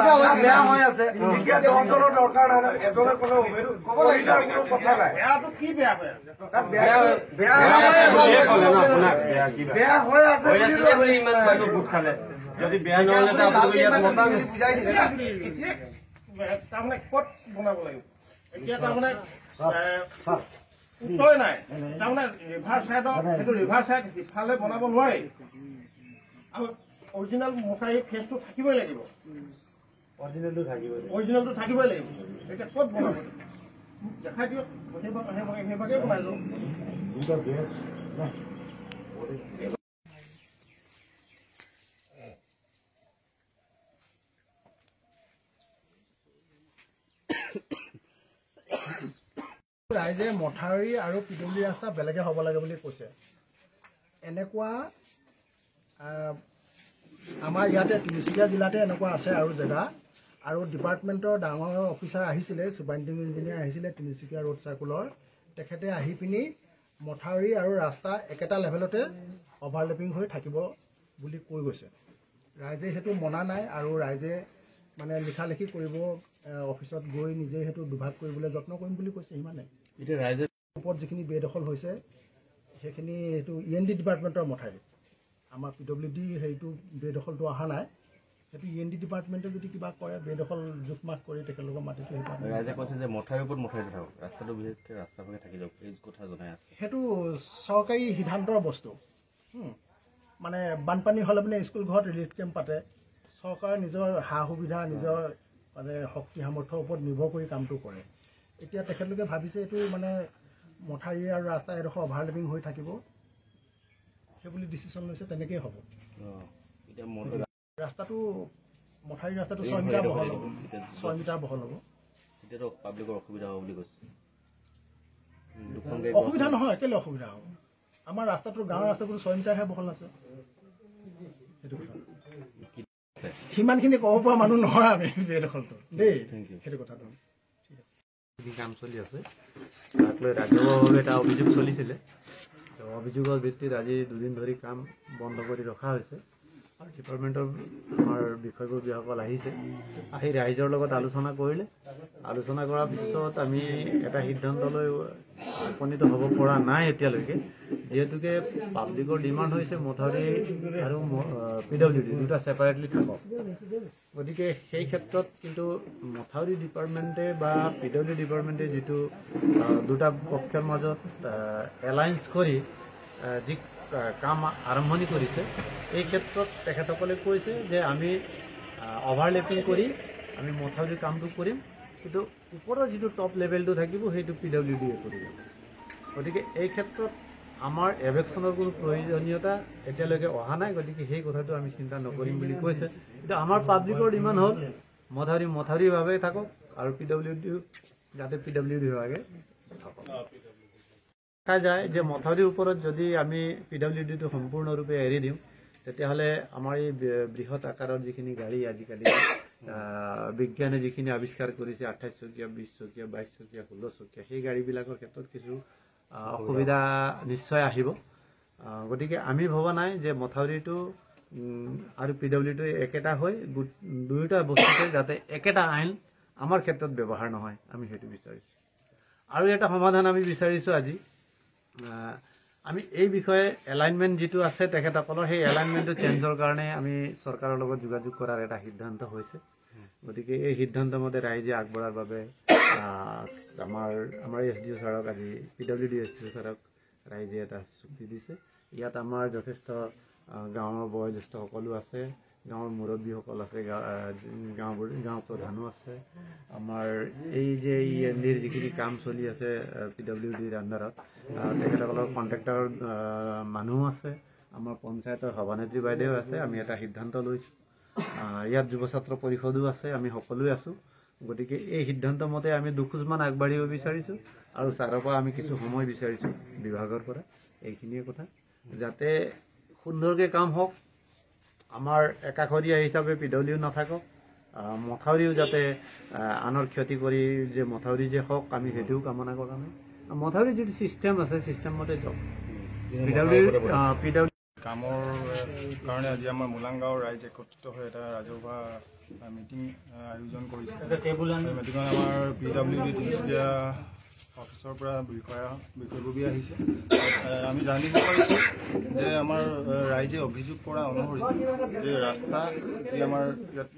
বেয়া হৈ আছে। এতিয়া দহজনৰ দৰকাৰ নাই নহয়। এজনে ক'লে হ'ব এইটো কবিতাৰ কোনো কথা নাই। বেয়াটো কি বেয়া হৈ আছে? তাত বেয়া বেয়া হৈ আছে বেয়া হৈ আছে বুলি ইমান মানুহ গোট খালে। যদি বেয়া নহলে তাৰমানে ক'ত বনাব লাগিব? এতিয়া তাৰমানে এ, উত্তৰে নাই। তাৰমানে ৰিভাৰ চাইডত সেইটো ৰিভাৰ চাইড সিফালে বনাব নোৱাৰি। আৰু অৰিজিনেল মথাৰি ফেচটো থাকিবই লাগিব। অৰিজিনেলটো থাকিব অৰিজিনেলটো থাকিবই লাগিব। এতিয়া ক'ত বনাব? মোক দেখাই দিয়ক। সেইভাগে সেইভাগে বনাই লওঁ। ৰাইজে মথাউৰি আৰু পিডব্লিউ ৰাস্তা বেলেগে হ'ব লাগে বুলি কৈছে। এনেকুৱা আমাৰ ইয়াতে তিনিচুকীয়া জিলাতে এনেকুৱা আছে আৰু জেগা। আৰু ডিপাৰ্টমেণ্টৰ ডাঙৰ অফিচাৰ আহিছিলে চুপাৰিণ্টেণ্ডিং ইঞ্জিনিয়াৰ আহিছিলে তিনিচুকীয়া ৰোড চাৰ্কুলৰ। তেখেতে আহি পিনি মথাউৰি আৰু ৰাস্তা একেটা লেভেলতে অভাৰলেপিং হৈ থাকিব বুলি কৈ গৈছে। ৰাইজে সেইটো মনা নাই আৰু ৰাইজে মানে লিখা লিখি কৰিব অফিচত গৈ নিজে সেইটো দুভাগ কৰিবলৈ যত্ন কৰিম বুলি কৈছে সিমানে এতিয়া ৰাইজে ওপৰত যিখিনি বেদখল হৈছে সেইখিনি এইটো ই এন ডি ডিপাৰ্টমেণ্টৰ মথাউৰি আমাৰ পি ডব্লিউ ডি হেৰিটো বেদখলটো অহা নাই। সেইটো ই এন ডি ডিপাৰ্টমেণ্টে যদি কিবা কৰে বেদখল জোখ মাখ কৰি তেখেতলোকৰ মাটিটো সেইটো ৰাইজে কৈছে যে মথাউৰিৰ ওপৰত মথাউৰিটো থাকক ৰাস্তাটো বিশেষকৈ ৰাস্তা ভাগে থাকি যাওক এই কথা জনাই আছে। সেইটো চৰকাৰী সিদ্ধান্তৰ বস্তু। মানে বানপানী হ'লে মানে স্কুল ঘৰত ৰিলিফ কেম্প পাতে। চৰকাৰে নিজৰ সা সুবিধা নিজৰ মানে শক্তি সামৰ্থ্যৰ ওপৰত নিৰ্ভৰ কৰি কামটো কৰে। এতিয়া তেখেতলোকে ভাবিছে এইটো মানে মথাউৰি আৰু ৰাস্তা এডোখৰ অভাৰলেপিং হৈ থাকিব। সেইবুলি ডিচিশ্যন লৈছে তেনেকেই হ'ব। অঁ। এতিয়া ৰাস্তাটো মথাউৰি ৰাস্তাটো ছয় মিটাৰ বহল হ'ব। ছয় মিটাৰ বহল হ'ব। এতিয়াতো পাব্লিকৰ অসুবিধা হ'ব বুলি কৈছে। অসুবিধা নহয় কেলৈ অসুবিধা হ'ব। আমাৰ ৰাস্তাটো গাঁৱৰ ৰাস্তাটো ছয় মিটাৰহে বহল আছে। সেইটো কথা। সিমানখিনি ক'ব পৰা মানুহ নহয় আমি বেদখলটো। দেই. সেইটো কথাটো। কাম চলি আছে। তাক লৈ ৰাজহুৱাভাৱে এটা অভিযোগ চলিছিলে। তো অভিযোগৰ ভিত্তিত আজি দুদিন ধৰি কাম বন্ধ কৰি ৰখা হৈছে। ডিপাৰ্টমেণ্টৰ আমাৰ বিষয়ববীয়াসকল আহিছে। আহি ৰাইজৰ লগত আলোচনা কৰিলে। আলোচনা কৰাৰ পিছত আমি এটা সিদ্ধান্তলৈ উপনীত হ'ব পৰা নাই এতিয়ালৈকে। যিহেতুকে পাব্লিকৰ ডিমাণ্ড হৈছে মথাউৰি আৰু পি ডব্লিউ ডি দুটা ছেপাৰেটলি থাকক। গতিকে সেই ক্ষেত্ৰত কিন্তু মথাউৰি ডিপাৰ্টমেণ্টে বা পি ডব্লিউ ডিপাৰ্টমেণ্টে যিটো দুটা পক্ষৰ মাজত এলায়েন্স কৰি যি কাম আৰম্ভণি কৰিছে। এই ক্ষেত্ৰত তেখেতসকলে কৈছে যে আমি অভাৰলেপিং কৰি আমি মথাউৰিৰ কামটো কৰিম। কিন্তু ওপৰৰ যিটো টপ লেভেলটো থাকিব সেইটো পি ডব্লিউ ডিয়ে কৰিব। গতিকে এই ক্ষেত্ৰত আমাৰ এভেকশ্যনৰ কোনো প্ৰয়োজনীয়তা এতিয়ালৈকে অহা নাই। গতিকে সেই কথাটো আমি চিন্তা নকৰিম বুলি কৈছে। কিন্তু আমাৰ পাব্লিকৰ ডিমাণ্ড হ'ল মথাউৰি মথাউৰিভাৱে থাকক আৰু পি ডব্লিউ ডি যাতে পি ডব্লিউ ডি বিভাগে থাকক। দেখা যায় যে মথাউৰিৰ ওপৰত যদি আমি পি ডাব্লিউ ডিটো সম্পূৰ্ণৰূপে এৰি দিওঁ তেতিয়াহ'লে আমাৰ এই বৃহৎ আকাৰৰ যিখিনি গাড়ী আজিকালি বিজ্ঞানে যিখিনি আৱিষ্কাৰ কৰিছে আঠাইছ চকীয়া বিছ চকীয়া বাইছ চকীয়া ষোল্ল চকীয়া সেই গাড়ীবিলাকৰ ক্ষেত্ৰত কিছু অসুবিধা নিশ্চয় আহিব। আহ, গতিকে আমি ভবা নাই যে মথাউৰিটো আৰু পি ডাব্লিউটো একেটা হৈ দুয়োটা বস্তুতে যাতে একেটা আইন আমাৰ ক্ষেত্ৰত ব্যৱহাৰ নহয় আমি সেইটো বিচাৰিছোঁ। আৰু এটা সমাধান আমি বিচাৰিছোঁ আজি। আমি এই বিষয়ে এলাইনমেণ্ট যিটো আছে তেখেতসকলৰ সেই এলাইনমেণ্টটো চেঞ্জৰ কাৰণে আমি চৰকাৰৰ লগত যোগাযোগ কৰাৰ এটা সিদ্ধান্ত হৈছে। গতিকে এই সিদ্ধান্ত মতে ৰাইজে আগবঢ়াৰ বাবে আমাৰ আমাৰ এছ ডি অ' ছাৰক আজি P W D S D O' ছাৰক ৰাইজে এটা চুক্তি দিছে। ইয়াত আমাৰ যথেষ্ট গাঁৱৰ বয়োজ্যেষ্ঠ সকলো আছে। গাঁৱৰ মুৰব্বীসকল আছে গাঁওবোৰ গাঁও প্ৰধানো আছে। আমাৰ এই যে ই এন ডিৰ যিখিনি কাম চলি আছে পি ডাব্লিউ ডিৰ আণ্ডাৰত তেখেতসকলৰ কণ্ট্ৰেক্টৰ মানুহো আছে। আমাৰ পঞ্চায়তৰ সভানেত্ৰী বাইদেউ আছে আমি এটা সিদ্ধান্ত লৈছোঁ। ইয়াত যুৱ ছাত্ৰ পৰিষদো আছে আমি সকলোৱে আছোঁ। গতিকে এই সিদ্ধান্ত মতে আমি দুখোজমান আগবাঢ়িব বিচাৰিছোঁ আৰু ছাৰৰ পৰা আমি কিছু সময় বিচাৰিছোঁ বিভাগৰ পৰা। এইখিনিয়ে কথা। যাতে সুন্দৰকৈ কাম হওক আমাৰ একাষৰীয়া হিচাপে পিডলিও নাথাকক। মথাউৰিও যাতে আনৰ ক্ষতি কৰি যে মথাউৰি যে হওক আমি সেইটোও কামনা কৰা নাই মথাউৰি যিটো ছিষ্টেম আছে ছিষ্টেম মতে যাওক। কামৰ কাৰণে আজি আমাৰ মোলাংগাঁও ৰাইজ একত্ৰিত হৈ এটা ৰাজহুৱা মিটিং আয়োজন কৰিছে। মিটিঙত আমাৰ পি ডাব্লিউ ডি তিনিচুকীয়া অফিচৰ পৰা বিষয়া বিষয়ববী আহিছে। আমি জানিব পাৰিছোঁ যে আমাৰ ৰাইজে অভিযোগ কৰা অনুসৰি যে ৰাস্তা যি আমাৰ ইয়াত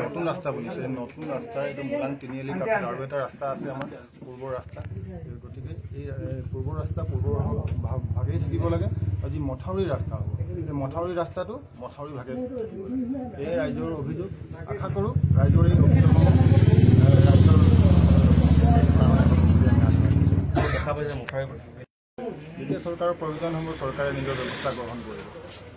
নতুন ৰাস্তা এই নতুন ৰাস্তা এইটো মোলাং তিনিআলি আৰু এটা ৰাস্তা আছে আমাৰ পূৰ্বৰ ৰাস্তা। এই গতিকে এই পূৰ্বৰ ৰাস্তা পূৰ্বৰ ভাগ- ভাগেই থাকিব লাগে। আৰু যি মথাউৰি ৰাস্তা হ'ব এই মথাউৰি ৰাস্তাটো মথাউৰি ভাগে থাকিব লাগে। এয়াই ৰাইজৰ অভিযোগ। আশা কৰোঁ ৰাইজৰ এই অভিযোগসমূহ এ, ৰাইজৰ চৰকাৰৰ প্ৰয়োজন হ'ব চৰকাৰে নিজৰ ব্যৱস্থা গ্ৰহণ কৰিব।